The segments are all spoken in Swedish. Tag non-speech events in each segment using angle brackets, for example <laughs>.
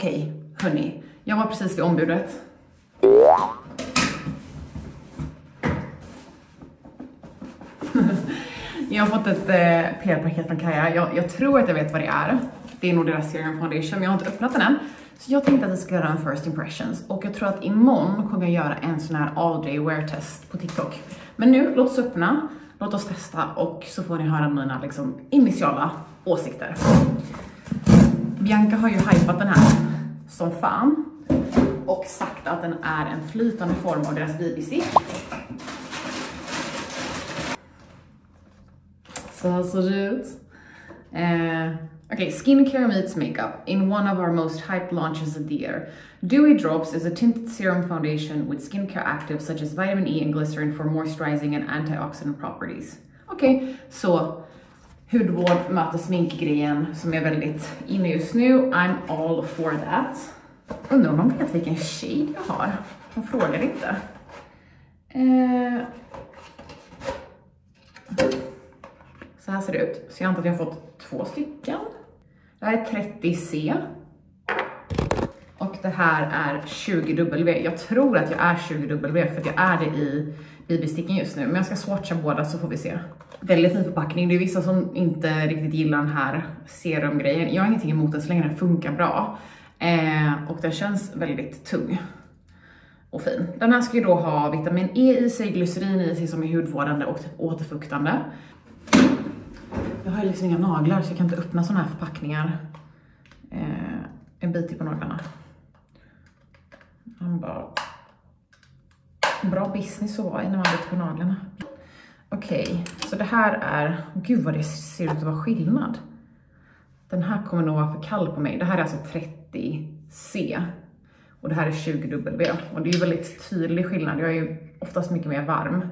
Okej, hörni. Jag var precis vid ombudet. <laughs> jag har fått ett eh, PR-paket från Kaja. Jag, jag, tror att jag vet vad det är. Det är nog deras serum foundation, men jag har inte öppnat den än. Så jag tänkte att vi ska göra en first impressions och jag tror att imorgon kommer jag göra en sån här all day wear test på TikTok. Men nu, låt oss öppna, låt oss testa och så får ni höra mina liksom, initiala åsikter. Bianca har ju hypat den här som fan och sagt att den är en flytande form av deras BBC. Så här ser det ut. Eh, okay, skincare meets makeup in one of our most hyped launches of the year. Dewy Drops is a tinted serum foundation with skincare actives such as vitamin E and glycerin for moisturizing and antioxidant properties. Okej, okay, så hudvård möter sminkgrejen som är väldigt inne just nu. I'm all for that. Undrar om de vet vilken shade jag har. De frågar inte. Eh. Så här ser det ut. Så jag antar att jag har fått två stycken. Det här är 30C. Och det här är 20W. Jag tror att jag är 20W för att jag är det i BB-sticken just nu. Men jag ska swatcha båda så får vi se. Väldigt fin förpackning. Det är vissa som inte riktigt gillar den här serumgrejen. Jag har ingenting emot den så länge den funkar bra. Eh, och den känns väldigt tung och fin. Den här ska ju då ha vitamin E i sig, glycerin i sig som är hudvårdande och återfuktande. Jag har ju liksom inga naglar så jag kan inte öppna sådana här förpackningar. Eh, en bit till på naglarna. Han bara... Bra business att vara i när man biter på naglarna. Okej, okay, så det här är... Gud vad det ser ut att vara skillnad. Den här kommer nog vara för kall på mig. Det här är alltså 30C. Och det här är 20W. Och det är ju väldigt tydlig skillnad. Jag är ju oftast mycket mer varm.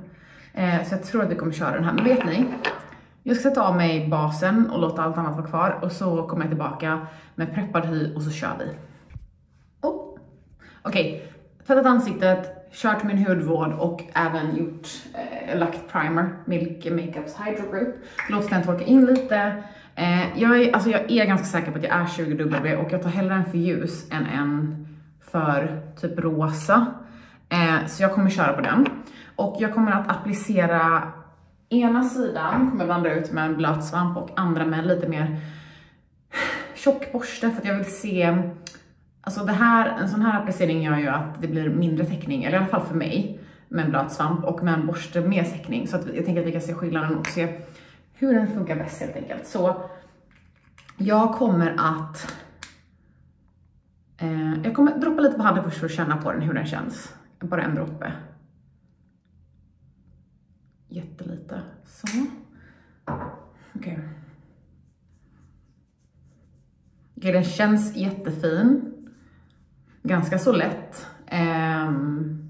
Eh, så jag tror att vi kommer köra den här. Men vet ni? Jag ska ta av mig basen och låta allt annat vara kvar. Och så kommer jag tillbaka med preppad hy och så kör vi. Okej, okay. tvättat ansiktet, kört min hudvård och även gjort, eh, lagt primer, Milk Makeups Hydro Group. Låt den torka in lite. Eh, jag, är, alltså jag är ganska säker på att jag är 20W och jag tar hellre en för ljus än en för typ rosa. Eh, så jag kommer köra på den. Och jag kommer att applicera ena sidan, kommer blanda ut med en blöt svamp och andra med lite mer tjock borste för att jag vill se Alltså det här, en sån här applicering gör ju att det blir mindre täckning, eller i alla fall för mig, med en blöt svamp och med en borste med täckning. Så att jag tänker att vi kan se skillnaden och se hur den funkar bäst helt enkelt. Så jag kommer att eh, jag kommer droppa lite på handen först för att känna på den, hur den känns. Bara en droppe. Jättelite. Så. Okej. Okay. okay. den känns jättefin. Ganska så lätt. Um,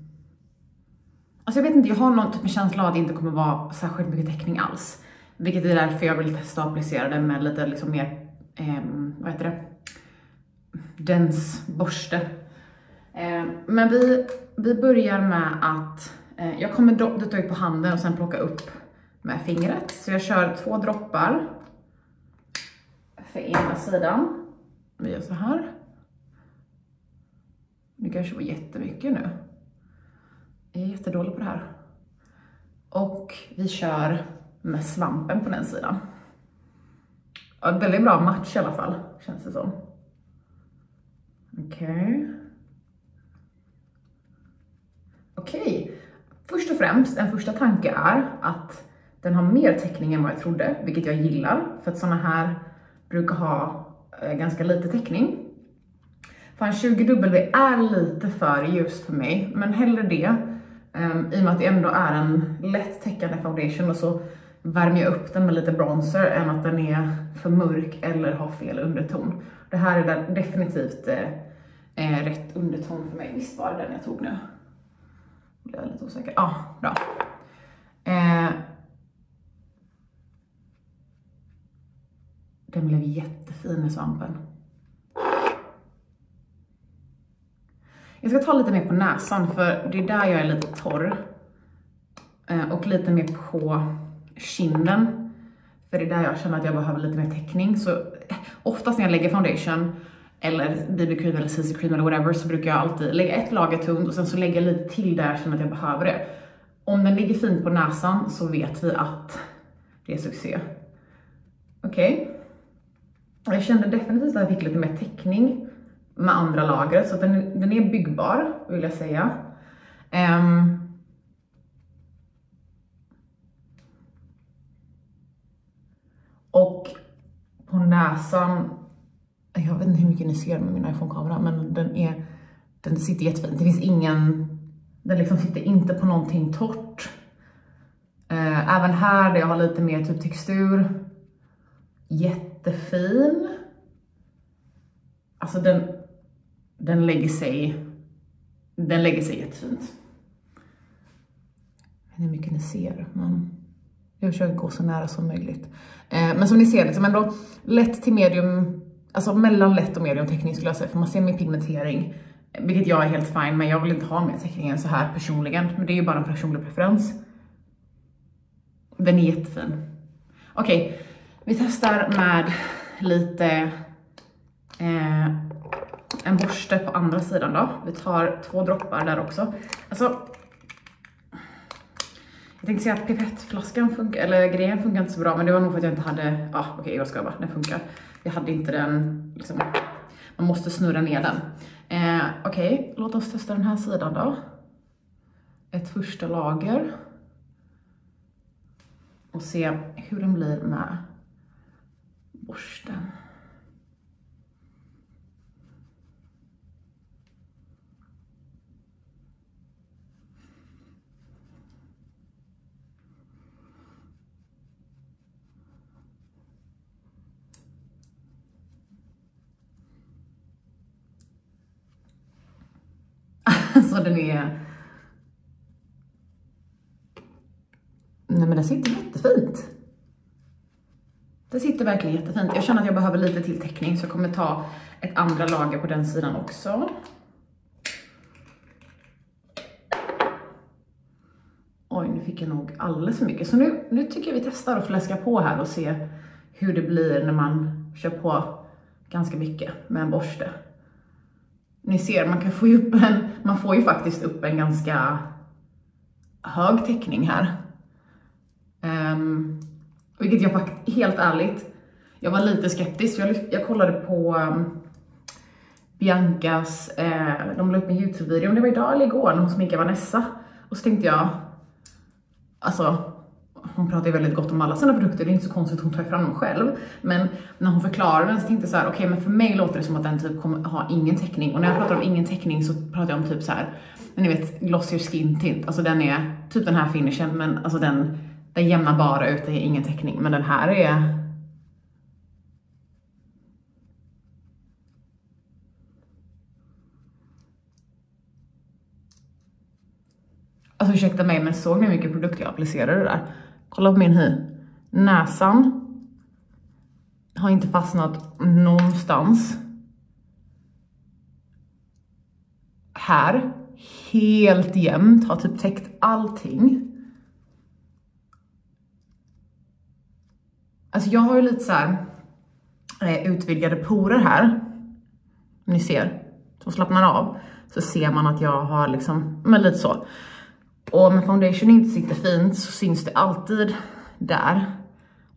alltså jag vet inte, jag har någon typ av känsla av att det inte kommer vara särskilt mycket täckning alls. Vilket är därför jag vill testa att applicera det med lite liksom mer, um, vad heter det, dens borste. Um, men vi, vi börjar med att, uh, jag kommer dutta ut på handen och sen plocka upp med fingret. Så jag kör två droppar för ena sidan. Vi gör så här. Det kanske var jättemycket nu. Jag är jättedålig på det här. Och vi kör med svampen på den sidan. Ja, väldigt bra match i alla fall, känns det som. Okej. Okay. Okej. Okay. Först och främst, en första tanke är att den har mer täckning än vad jag trodde, vilket jag gillar, för att såna här brukar ha eh, ganska lite täckning. Fan 20W är lite för ljust för mig, men hellre det. Um, I och med att det ändå är en lätt täckande foundation och så värmer jag upp den med lite bronzer än att den är för mörk eller har fel underton. Det här är definitivt eh, eh, rätt underton för mig. Visst var det den jag tog nu? Jag är lite osäker. Ja, ah, bra. Eh, den blev jättefin i svampen. Jag ska ta lite mer på näsan för det är där jag är lite torr. Eh, och lite mer på kinden. För det är där jag känner att jag behöver lite mer täckning. Så eh, oftast när jag lägger foundation eller BB-cream eller CC cream eller whatever så brukar jag alltid lägga ett lager tunt och sen så lägger jag lite till där jag känner att jag behöver det. Om den ligger fint på näsan så vet vi att det är succé. Okej. Okay. Jag kände definitivt att jag fick lite mer täckning med andra lagret så den, den är byggbar vill jag säga. Um, och på näsan, jag vet inte hur mycket ni ser med min iPhone-kamera, men den är, den sitter jättefint. Det finns ingen, den liksom sitter inte på någonting torrt. Uh, även här där jag har lite mer typ textur, jättefin. Alltså den, den lägger sig, den lägger sig jättefint. Jag vet inte hur mycket ni ser, men jag försöker gå så nära som möjligt. Eh, men som ni ser, liksom ändå lätt till medium, alltså mellan lätt och medium teckning skulle jag säga, för man ser min pigmentering. Vilket jag är helt fine med, jag vill inte ha mer teckning än så här personligen, men det är ju bara en personlig preferens. Den är jättefin. Okej, okay, vi testar med lite eh, en borste på andra sidan då. Vi tar två droppar där också. Alltså, jag tänkte säga att pipettflaskan funkar, eller grejen funkar inte så bra, men det var nog för att jag inte hade, ja okej okay, jag ska bara, den funkar. Jag hade inte den, liksom, man måste snurra ner den. Eh, okej, okay, låt oss testa den här sidan då. Ett första lager. Och se hur den blir med borsten. <laughs> Alltså den är... Nej men den sitter jättefint. Det sitter verkligen jättefint. Jag känner att jag behöver lite till täckning så jag kommer ta ett andra lager på den sidan också. Oj, nu fick jag nog alldeles för mycket. Så nu, nu tycker jag vi testar att fläska på här och se hur det blir när man kör på ganska mycket med en borste ni ser, man kan få upp en, man får ju faktiskt upp en ganska hög täckning här. Um, vilket jag faktiskt, helt ärligt, jag var lite skeptisk. Jag, jag kollade på um, Biancas, eh, de la upp en Youtube-video, om det var idag eller igår, när hon sminkade Vanessa. Och så tänkte jag, alltså hon pratar ju väldigt gott om alla sina produkter, det är inte så konstigt att hon tar fram dem själv. Men när hon förklarar den så tänkte jag så här: okej okay, men för mig låter det som att den typ kommer ha ingen täckning. Och när jag pratar om ingen täckning så pratar jag om typ så här, ni vet Glossier Skin Tint, alltså den är typ den här finishen men alltså den, den jämnar bara ut, det är ingen täckning. Men den här är Alltså ursäkta mig men såg ni hur mycket produkt jag applicerade där? Kolla på min hy. Näsan har inte fastnat någonstans. Här, helt jämnt, har typ täckt allting. Alltså jag har ju lite så här eh, utvidgade porer här. Ni ser, så slappnar av. Så ser man att jag har liksom, men lite så. Och om foundation inte sitter fint så syns det alltid där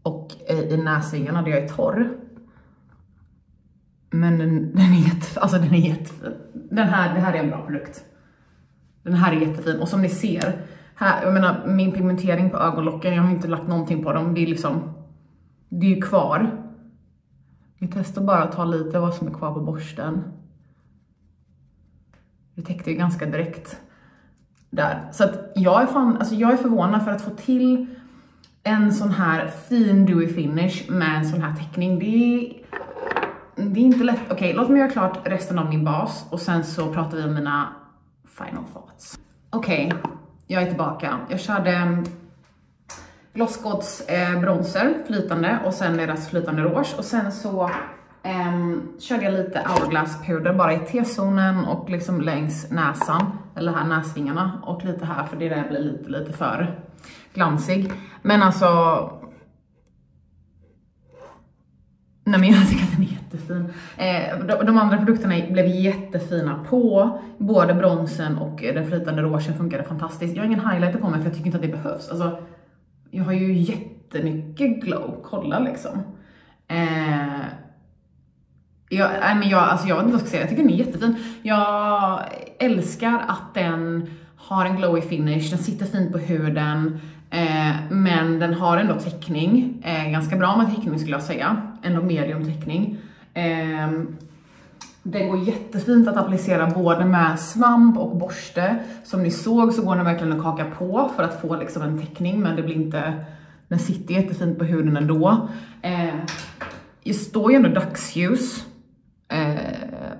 och i näsvingarna där jag är torr. Men den, den är jättefin, alltså den är jättefin. Den här, det här är en bra produkt. Den här är jättefin och som ni ser, här, jag menar min pigmentering på ögonlocken, jag har inte lagt någonting på dem, det är liksom, det är ju kvar. Vi testar bara att ta lite av vad som är kvar på borsten. Det täckte ju ganska direkt där. Så att jag är, fan, alltså jag är förvånad för att få till en sån här fin dewy finish med en sån här teckning. Det är, det är inte lätt. Okej, okay, låt mig göra klart resten av min bas och sen så pratar vi om mina final thoughts. Okej, okay, jag är tillbaka. Jag körde mm, Glossgods eh, bronzer flytande och sen deras flytande rouge och sen så Um, körde jag lite hourglass puder bara i T-zonen och liksom längs näsan, eller här näsvingarna och lite här för det där blir lite, lite för glansig. Men alltså, Nej men jag tycker att den är jättefin. Eh, de, de, andra produkterna blev jättefina på. Både bronsen och den flytande rougen funkade fantastiskt. Jag har ingen highlighter på mig för jag tycker inte att det behövs. Alltså, jag har ju jättemycket glow, kolla liksom. Eh, jag, nej men jag, alltså jag vet inte vad jag ska säga, jag tycker den är jättefin. Jag älskar att den har en glowy finish, den sitter fint på huden, eh, men den har ändå täckning, eh, ganska bra med täckning skulle jag säga, ändå medium täckning. Eh, den går jättefint att applicera både med svamp och borste. Som ni såg så går den verkligen att kaka på för att få liksom en täckning, men det blir inte, den sitter jättefint på huden ändå. Eh, det står ju ändå dagsljus. Eh,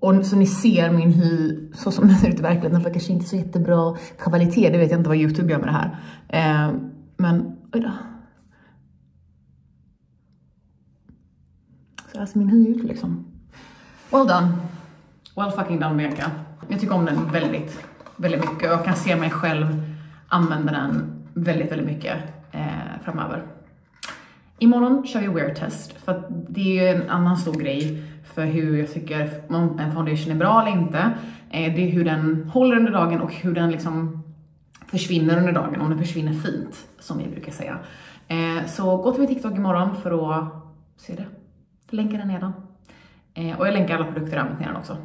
och så ni ser min hy så som <laughs> den ser ut i verkligheten, för kanske inte så jättebra kvalitet, det vet jag inte vad Youtube gör med det här. Eh, men, oj då. Så här ser min hy ut liksom. Well done. Well fucking done Bianca. Jag tycker om den väldigt, väldigt mycket och jag kan se mig själv använda den väldigt, väldigt mycket eh, framöver. Imorgon kör vi wear test för att det är ju en annan stor grej för hur jag tycker om en foundation är bra eller inte. Eh, det är hur den håller under dagen och hur den liksom försvinner under dagen, om den försvinner fint, som vi brukar säga. Eh, så gå till min TikTok imorgon för att se det. Länken är nedan. Eh, och jag länkar alla produkter där nedan också.